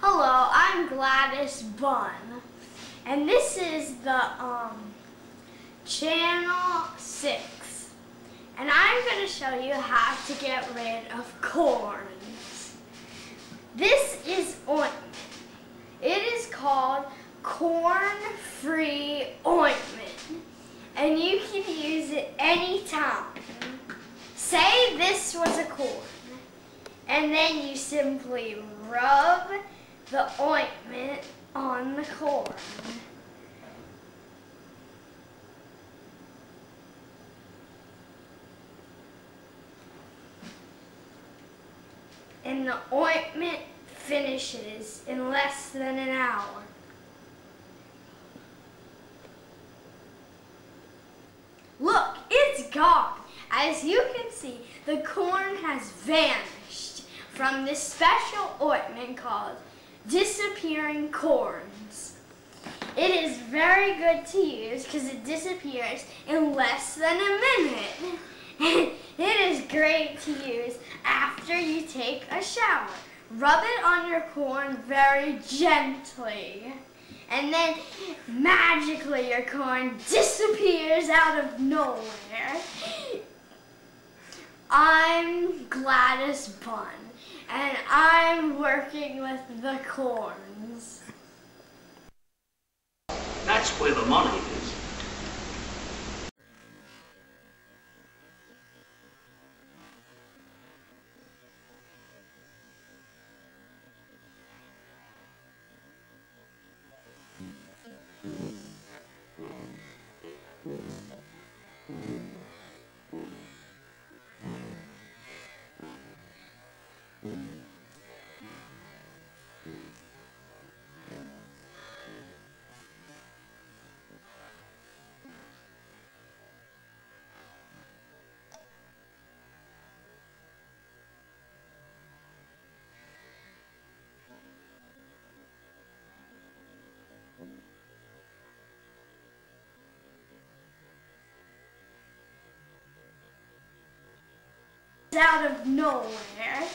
Hello, I'm Gladys Bunn, and this is the um, channel 6, and I'm going to show you how to get rid of corns. This is ointment. It is called corn-free ointment, and you can use it anytime. Say this was a corn, and then you simply rub the ointment on the corn. And the ointment finishes in less than an hour. Look, it's gone. As you can see, the corn has vanished from this special ointment called Disappearing Corns. It is very good to use because it disappears in less than a minute. it is great to use after you take a shower. Rub it on your corn very gently. And then magically your corn disappears out of nowhere. I'm Gladys Bunn, and I'm working with the corns. That's where the money is. out of nowhere.